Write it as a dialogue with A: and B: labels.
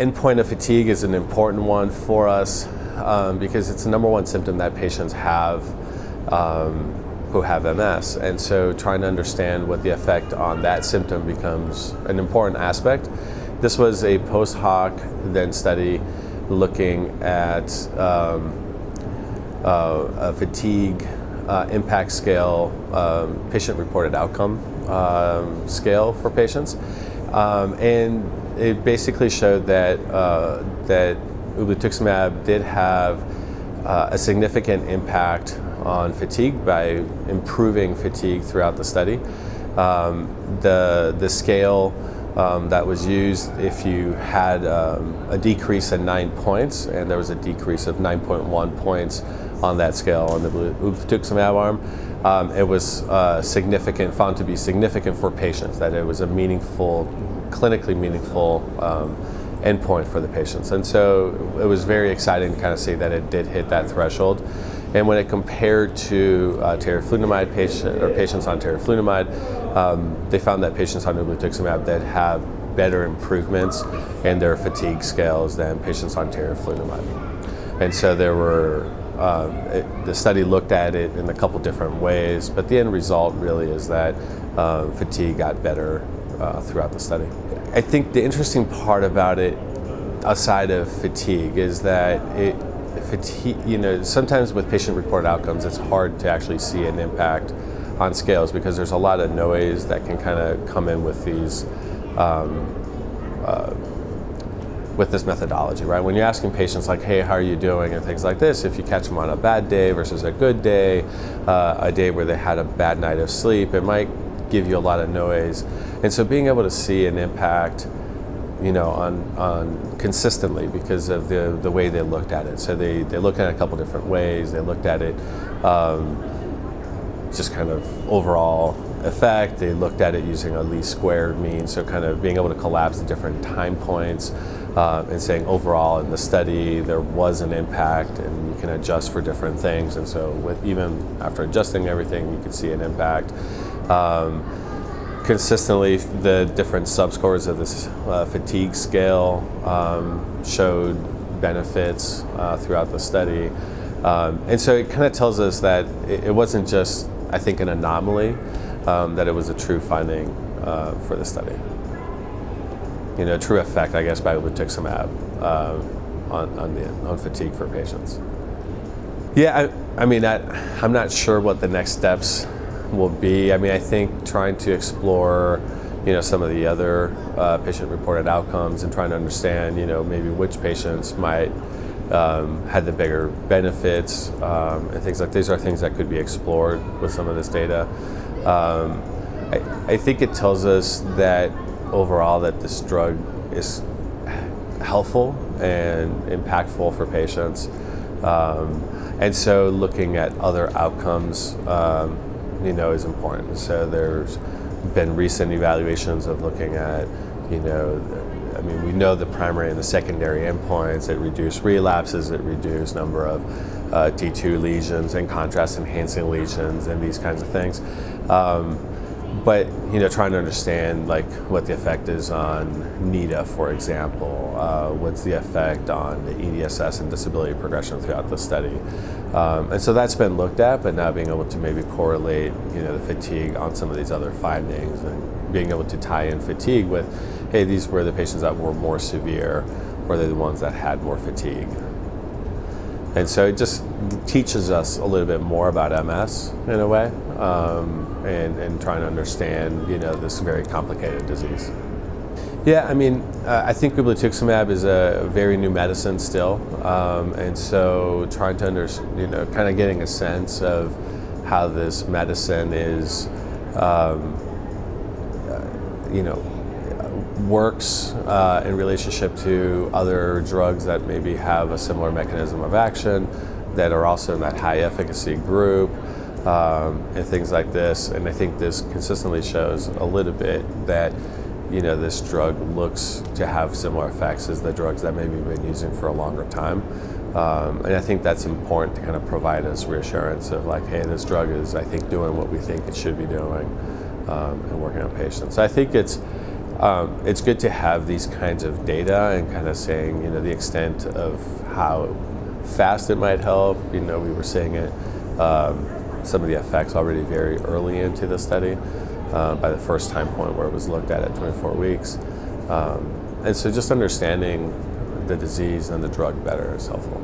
A: endpoint of fatigue is an important one for us um, because it's the number one symptom that patients have um, who have MS. And so trying to understand what the effect on that symptom becomes an important aspect. This was a post hoc then study looking at um, uh, a fatigue uh, impact scale, um, patient reported outcome um, scale for patients. Um, and it basically showed that, uh, that ublituximab did have uh, a significant impact on fatigue by improving fatigue throughout the study. Um, the, the scale um, that was used, if you had um, a decrease in nine points, and there was a decrease of 9.1 points on that scale on the ublituximab arm, um, it was uh, significant, found to be significant for patients, that it was a meaningful, clinically meaningful um, endpoint for the patients. And so it was very exciting to kind of see that it did hit that threshold. And when it compared to uh, teriflunomide patient, or patients on teriflunomide, um, they found that patients on ublituximab that have better improvements in their fatigue scales than patients on teriflunomide. And so there were, um, it, the study looked at it in a couple different ways, but the end result really is that uh, fatigue got better uh, throughout the study. I think the interesting part about it, aside of fatigue, is that it fatigue. You know, sometimes with patient-reported outcomes, it's hard to actually see an impact on scales because there's a lot of noise that can kind of come in with these. Um, uh, with this methodology, right? When you're asking patients like, "Hey, how are you doing?" and things like this, if you catch them on a bad day versus a good day, uh, a day where they had a bad night of sleep, it might give you a lot of noise. And so being able to see an impact, you know, on, on consistently because of the, the way they looked at it. So they, they looked at it a couple different ways. They looked at it um, just kind of overall effect. They looked at it using a least squared mean, so kind of being able to collapse the different time points uh, and saying overall in the study there was an impact and you can adjust for different things. And so with even after adjusting everything, you could see an impact. Um, consistently, the different subscores of this uh, fatigue scale um, showed benefits uh, throughout the study. Um, and so it kind of tells us that it, it, wasn't just, I think, an anomaly, um, that it was a true finding uh, for the study. You know, true effect, I guess, by ublituximab uh, on, on, the, on fatigue for patients. Yeah, I, I mean, I, I'm not sure what the next steps will be. I mean, I think trying to explore, you know, some of the other uh, patient-reported outcomes and trying to understand, you know, maybe which patients might um, had the bigger benefits um, and things like these are things that could be explored with some of this data. Um, I, I think it tells us that overall that this drug is helpful and impactful for patients. Um, and so looking at other outcomes um, you know is important. So there's been recent evaluations of looking at, you know, I mean, we know the primary and the secondary endpoints. It reduced relapses, it reduced number of uh, T2 lesions and contrast enhancing lesions and these kinds of things. Um, but you know, trying to understand like what the effect is on NEDA, for example, uh, what's the effect on the EDSS and disability progression throughout the study, um, and so that's been looked at. But now being able to maybe correlate, you know, the fatigue on some of these other findings, and being able to tie in fatigue with, hey, these were the patients that were more severe, or they're the ones that had more fatigue. And so it just teaches us a little bit more about MS in a way, um, and, and trying to understand, you know, this very complicated disease. Yeah, I mean, uh, I think ublituximab is a very new medicine still, um, and so trying to under, you know, kind of getting a sense of how this medicine is, um, uh, you know, works uh, in relationship to other drugs that maybe have a similar mechanism of action that are also in that high efficacy group um, and things like this. And I think this consistently shows a little bit that you know this drug looks to have similar effects as the drugs that maybe we've been using for a longer time. Um, and I think that's important to kind of provide us reassurance of like, hey, this drug is, I think, doing what we think it should be doing um, and working on patients. So I think it's um, it's good to have these kinds of data and kind of saying, you know, the extent of how fast it might help. You know, we were seeing it, um, some of the effects already very early into the study uh, by the first time point where it was looked at at 24 weeks. Um, and so just understanding the disease and the drug better is helpful.